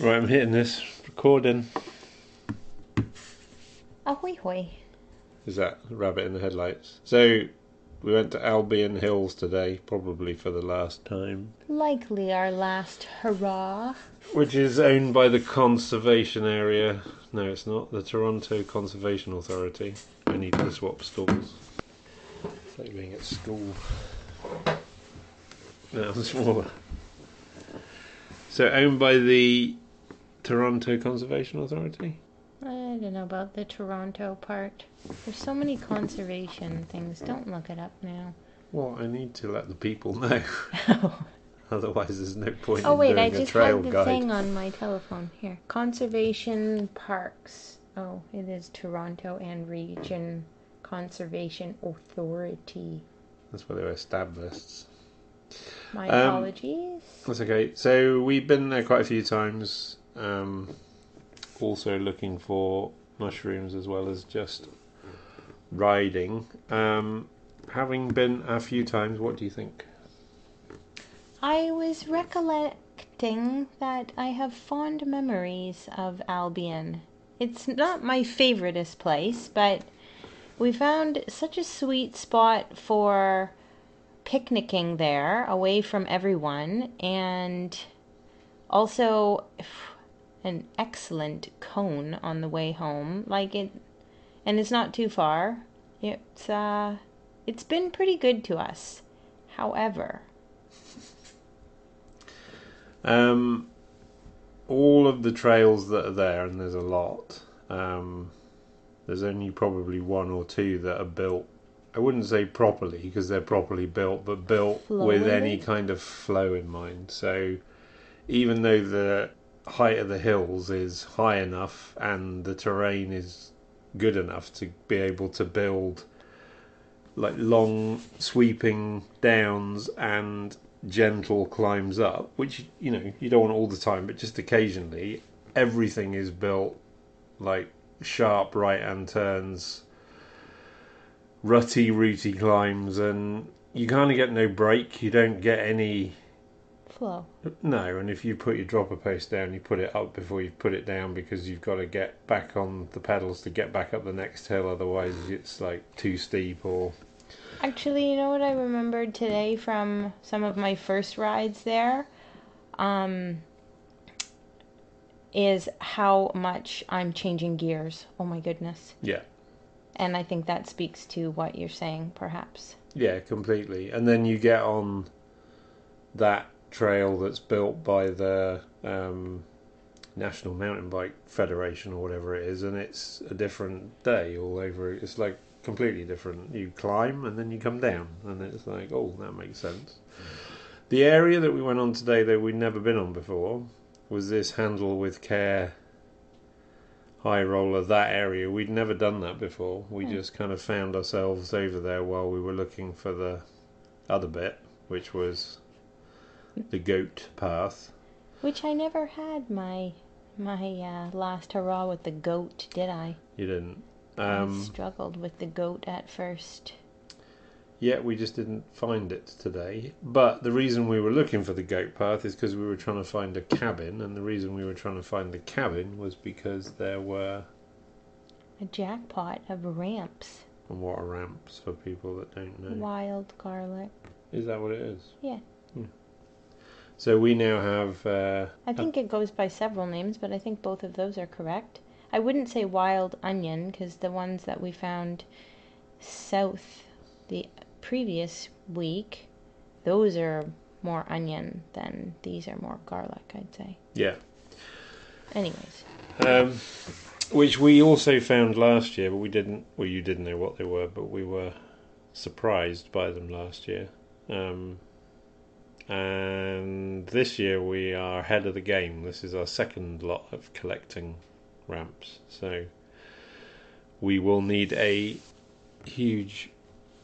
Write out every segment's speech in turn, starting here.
Right, I'm hitting this recording. Ahoy hoy. Is that rabbit in the headlights? So we went to Albion Hills today, probably for the last time, Likely our last hurrah. which is owned by the conservation area. No, it's not. The Toronto Conservation Authority. I need to swap stalls. It's like being at school. No, I'm smaller. So owned by the Toronto Conservation Authority. I don't know about the Toronto part. There's so many conservation things. Don't look it up now. Well, I need to let the people know. Otherwise, there's no point oh in wait, doing I a just trail had the guide. thing on my telephone here. Conservation parks. Oh, it is Toronto and Region Conservation Authority. That's where they were stab vests. My Um, apologies. That's okay. So we've been there quite a few times. Um, also looking for mushrooms as well as just riding. Um, having been a few times, what do you think? I was recollecting that I have fond memories of Albion. It's not my favoriteest place, but we found such a sweet spot for picnicking there, away from everyone, and also an excellent cone on the way home. Like it, and it's not too far. It's uh, it's been pretty good to us. However. Um, all of the trails that are there, and there's a lot. Um, there's only probably one or two that are built. I wouldn't say properly because they're properly built, but built with any kind of flow in mind. So even though the height of the hills is high enough and the terrain is good enough to be able to build like long sweeping downs and gentle climbs up, which you know you don't want all the time, but just occasionally, everything is built like sharp right hand turns, rutty, rooty climbs, and you kind of get no break. You don't get any. Flow. No, and if you put your dropper post down, you put it up before you put it down because you've got to get back on the pedals to get back up the next hill. Otherwise, it's like too steep or Actually, you know what I remembered today from some of my first rides there? Um, is how much I'm changing gears. Oh my goodness. yeah. And I think that speaks to what you're saying, perhaps. Yeah, completely. And then you get on that trail that's built by the um, National Mountain Bike Federation or whatever it is, and it's a different day all over. It's like completely different. You climb and then you come down, and it's like, oh, that makes sense. The area that we went on today that we'd never been on before was this handle with care high roller that area we'd never done that before we Hmm. just kind of found ourselves over there while we were looking for the other bit which was the goat path Which I never had my my uh, last hurrah with the goat, did I? you didn't I um struggled with the goat at first. yeah we just didn't find it today but the reason we were looking for the goat path is because we were trying to find a cabin and the reason we were trying to find the cabin was because there were A jackpot of ramps. and what are ramps for people that don't know Wild garlic. is that what it is Yeah. So we now have uh, I think it goes by several names, but I think both of those are correct. I wouldn't say wild onion because the ones that we found south the previous week, those are more onion than these are more garlic, I'd say. yeah Anyways, um, which we also found last year, but we didn't. Well, you didn't know what they were, but we were surprised by them last year. Um, and this year we are ahead of the game. This is our second lot of collecting ramps, so we will need a huge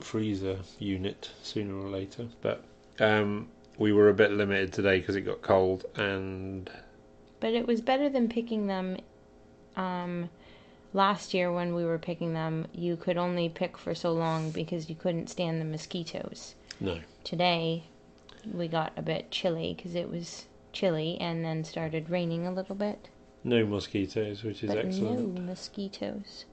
freezer unit sooner or later. But um, we were a bit limited today because it got cold and but it was better than picking them um last year when we were picking them. You could only pick for so long because you couldn't stand the mosquitoes. no. Today we got a bit chilly because it was chilly and then started raining a little bit. No mosquitoes, which is but excellent. no mosquitoes.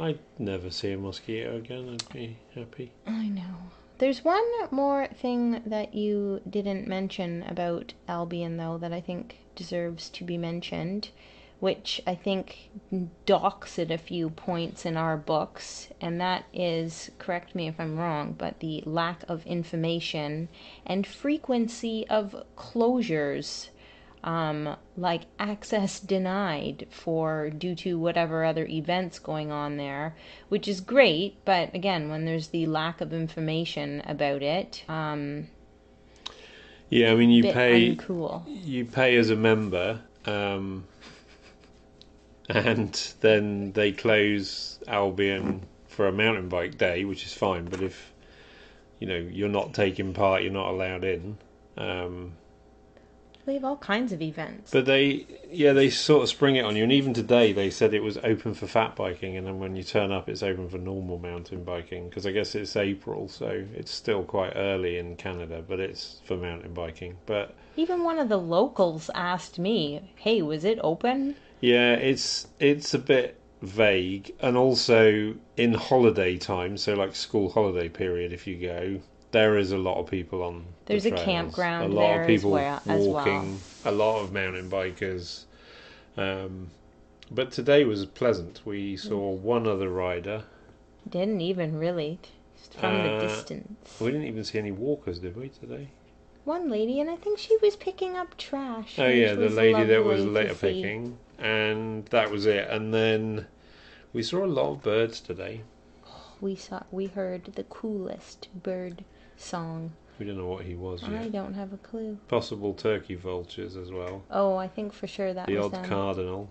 I'd never see a mosquito again. I'd be happy. I know. There's one more thing that you didn't mention about Albion, though, that I think deserves to be mentioned, which I think docks at a few points in our books, and that is, correct me if I'm wrong, but the lack of information and frequency of closures um, like access denied for due to whatever other events going on there, which is great. But again, when there's the lack of information about it, um, Yeah, I mean you pay uncool. you pay as a member, um, and then they close Albion for a mountain bike day, which is fine. But if you know you're not taking part, you're not allowed in. Um, We have all kinds of events. But they, yeah, they sort of spring it on you. And even today, they said it was open for fat biking, and then when you turn up, it's open for normal mountain biking. Because I guess it's April, so it's still quite early in Canada, but it's for mountain biking. But Even one of the locals asked me, "Hey, was it open?" Yeah, it's it's a bit vague, and also in holiday time, so like school holiday period, if you go. There is a lot of people on. the There's a trails. campground A lot of as people well- as well. walking. A lot of mountain bikers. Um, but today was pleasant. We saw one other rider. Didn't even really, from the Uh, distance. We didn't even see any walkers, did we today? One lady, and I think she was picking up trash. Oh yeah, the lady that was litter picking, and that was it. And then we saw a lot of birds today. We saw, we heard the coolest bird song. We don't know what he was I yet. don't have a clue. Possible turkey vultures as well. Oh, I think for sure that the was odd them. cardinal.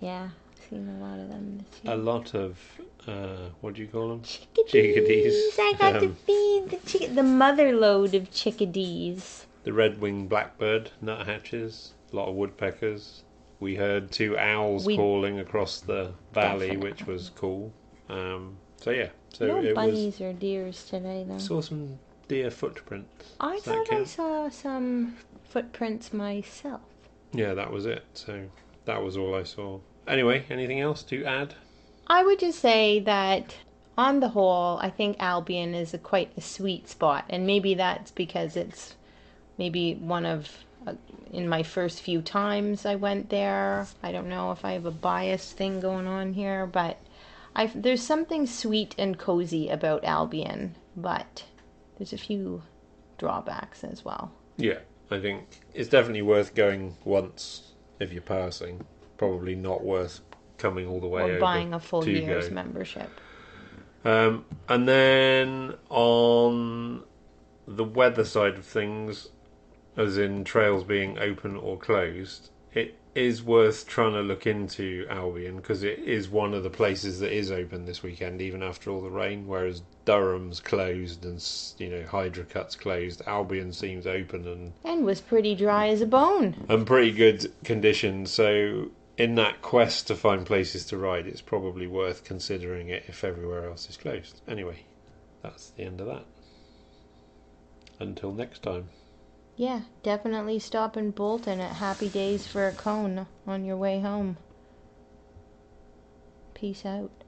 Yeah, seen a lot of them this A lot of uh, what do you call them? Chickadees. chickadees. I got to Um, feed the chick- the mother load of chickadees. The red-winged blackbird, nuthatches, a lot of woodpeckers. We heard two owls We- calling across the valley, Definitely. which was cool. Um, so yeah, so no it bunnies or deers today, though. Saw some deer footprints. I Does thought I saw some footprints myself. Yeah, that was it. So that was all I saw. Anyway, anything else to add? I would just say that on the whole, I think Albion is a quite a sweet spot, and maybe that's because it's maybe one of uh, in my first few times I went there. I don't know if I have a bias thing going on here, but I there's something sweet and cozy about Albion, but there's a few drawbacks as well. Yeah, I think it's definitely worth going once if you're passing. Probably not worth coming all the way or over buying a full to year's go. membership. Um, and then on the weather side of things, as in trails being open or closed, it is worth trying to look into Albion because it is one of the places that is open this weekend, even after all the rain. Whereas Durham's closed and you know Hydrocut's closed, Albion seems open and And was pretty dry as a bone. and pretty good condition. So in that quest to find places to ride, it's probably worth considering it if everywhere else is closed. Anyway, that's the end of that. Until next time. Yeah, definitely stop in Bolton at Happy Days for a cone on your way home. Peace out.